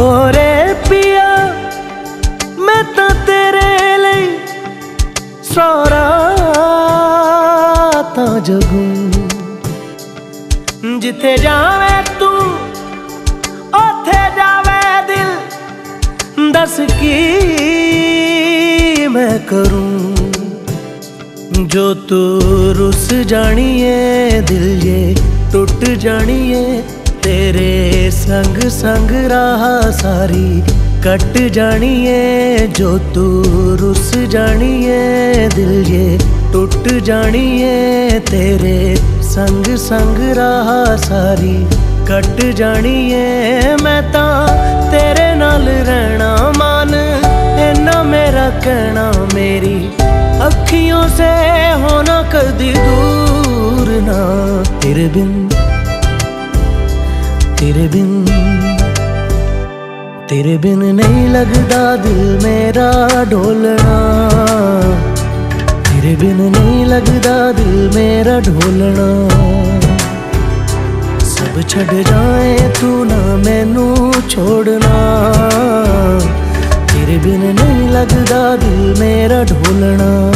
ਓਰੇ ਪਿਆ ਮੈਂ ਤਾਂ ਤੇਰੇ ਲਈ ਸੋਰਾ ਤਾਂ ਜਗੂ ਜਿੱਥੇ ਜਾਵੇ ਤੂੰ ਉਥੇ ਜਾਵੇ ਦਿਲ ਦੱਸ ਕੀ ਮੈਂ ਕਰੂੰ जो तू रुस जानिए दिल ये टूट जानिए तेरे ਸੰਗ ਸੰਗ ਰਾਹ ਸਾਰੀ। ਕੱਟ ਜਾਣੀ ਜਾਣੀਏ, ਜੋ ਤੂੰ ਰੁੱਸ ਜਾਣੀਏ, ਦਿਲ ਜੇ ਟੁੱਟ ਜਾਣੀਏ, ਤੇਰੇ ਸੰਗ ਸੰਗ ਰਾਹ ਸਾਰੀ। ਕੱਟ ਜਾਣੀਏ, ਮੈਂ ਤਾਂ ਤੇਰੇ ਨਾਲ ਰਹਿਣਾ ਮਨ। ਇੰਨਾ ਮੇਰਾ ਕਹਿਣਾ ਮੇਰੀ ਅੱਖੀਆਂ ਸੇ ਹੋਣਾ ਕਦੀ ਦੂਰ ਨਾ। ਤੇਰੇ ਬਿਨ ਤੇਰੇ ਬਿਨ ਤੇਰੇ ਬਿਨ ਨਹੀਂ ਲੱਗਦਾ ਦਿਲ ਮੇਰਾ ਢੋਲਣਾ ਤੇਰੇ ਬਿਨ ਨਹੀਂ ਲੱਗਦਾ ਦਿਲ ਮੇਰਾ ਢੋਲਣਾ ਸਭ ਛੱਡ ਜਾਏ ਤੂੰ ਨਾ ਮੈਨੂੰ ਛੋੜਨਾ। ਤੇਰੇ ਬਿਨ ਨਹੀਂ ਲੱਗਦਾ ਦਿਲ ਮੇਰਾ ਢੋਲਣਾ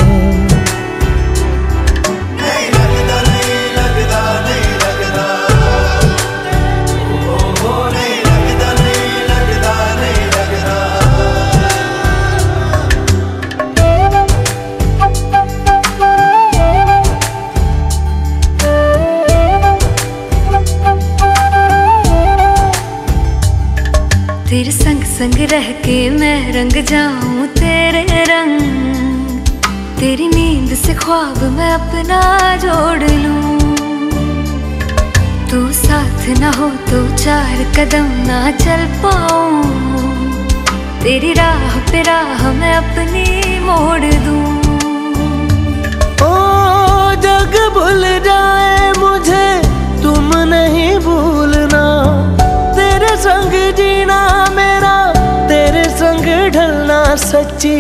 संग रह के मैं रंग जाऊँ तेरे रंग। तेरी नींद से ख्वाब मैं अपना जोड़ लूँ। तू साथ ना हो तो चार कदम ना चल पाऊँ। तेरी राह पे राह मैं अपनी मोड़ दूँ। ओ जग भूल जाए ना सच्ची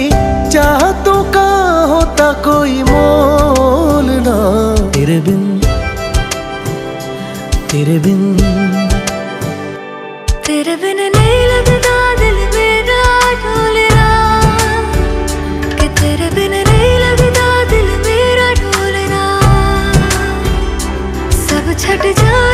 चाहतों का होता कोई मोल ना। तेरे बिन तेरे बिन। तेरे बिन नहीं लगता दिल मेरा ढोल कि तेरे बिन नहीं लगता दिल मेरा ढोल सब छट जाए